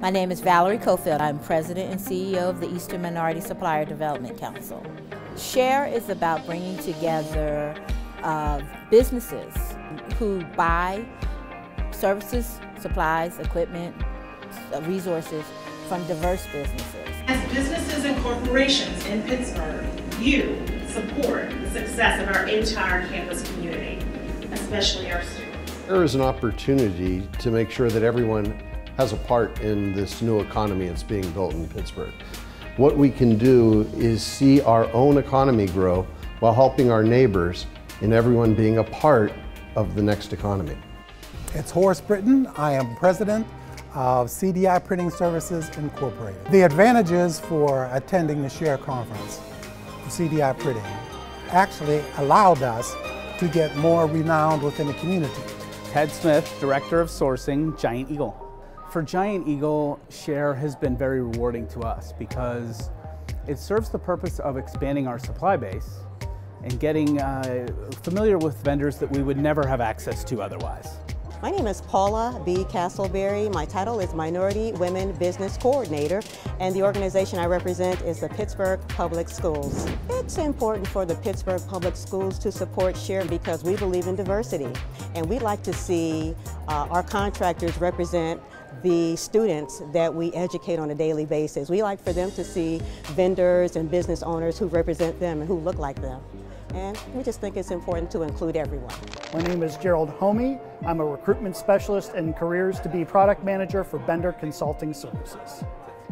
My name is Valerie Cofield. I'm president and CEO of the Eastern Minority Supplier Development Council. SHARE is about bringing together uh, businesses who buy services, supplies, equipment, uh, resources from diverse businesses. As businesses and corporations in Pittsburgh, you support the success of our entire campus community, especially our students. There is an opportunity to make sure that everyone has a part in this new economy that's being built in Pittsburgh. What we can do is see our own economy grow while helping our neighbors and everyone being a part of the next economy. It's Horace Britton. I am president of CDI Printing Services Incorporated. The advantages for attending the SHARE conference for CDI Printing actually allowed us to get more renowned within the community. Ted Smith, Director of Sourcing, Giant Eagle. For Giant Eagle, Share has been very rewarding to us because it serves the purpose of expanding our supply base and getting uh, familiar with vendors that we would never have access to otherwise. My name is Paula B. Castleberry. My title is Minority Women Business Coordinator, and the organization I represent is the Pittsburgh Public Schools. It's important for the Pittsburgh Public Schools to support SHARE because we believe in diversity, and we'd like to see uh, our contractors represent the students that we educate on a daily basis. We like for them to see vendors and business owners who represent them and who look like them and we just think it's important to include everyone. My name is Gerald Homey. I'm a recruitment specialist in careers to be product manager for Bender Consulting Services.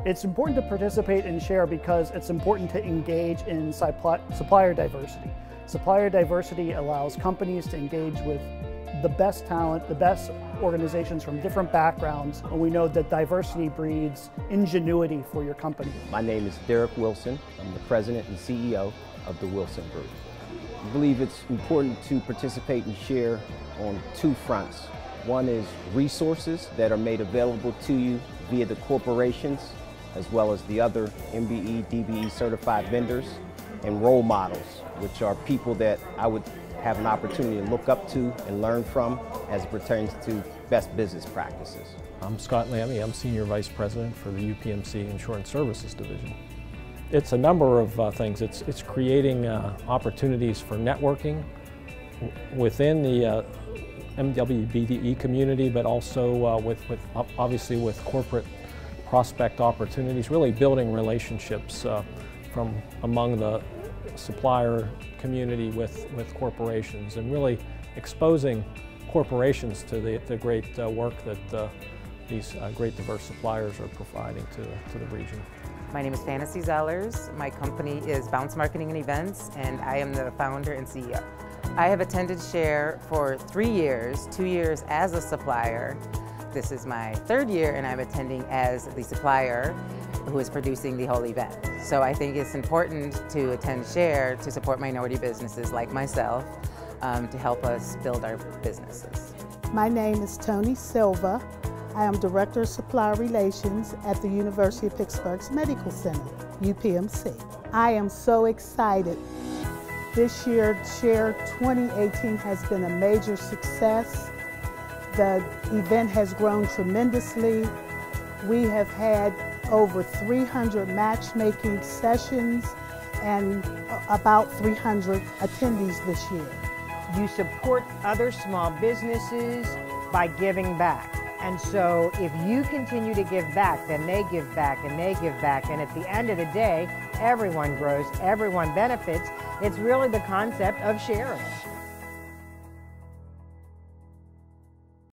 It's important to participate and SHARE because it's important to engage in supplier diversity. Supplier diversity allows companies to engage with the best talent, the best organizations from different backgrounds, and we know that diversity breeds ingenuity for your company. My name is Derek Wilson. I'm the president and CEO of the Wilson Group. I believe it's important to participate and share on two fronts. One is resources that are made available to you via the corporations, as well as the other MBE, DBE certified vendors, and role models, which are people that I would have an opportunity to look up to and learn from as it pertains to best business practices. I'm Scott Lammy. I'm Senior Vice President for the UPMC Insurance Services Division. It's a number of uh, things. It's, it's creating uh, opportunities for networking within the uh, MWBDE community, but also uh, with, with obviously with corporate prospect opportunities, really building relationships uh, from among the supplier community with, with corporations and really exposing corporations to the, the great uh, work that these great diverse suppliers are providing to, to the region. My name is Fantasy Zellers. My company is Bounce Marketing and Events, and I am the founder and CEO. I have attended SHARE for three years, two years as a supplier. This is my third year, and I'm attending as the supplier who is producing the whole event. So I think it's important to attend SHARE to support minority businesses like myself um, to help us build our businesses. My name is Tony Silva. I am Director of Supply Relations at the University of Pittsburgh's Medical Center, UPMC. I am so excited. This year, SHARE 2018 has been a major success. The event has grown tremendously. We have had over 300 matchmaking sessions and about 300 attendees this year. You support other small businesses by giving back. And so if you continue to give back, then they give back and they give back. And at the end of the day, everyone grows, everyone benefits. It's really the concept of sharing.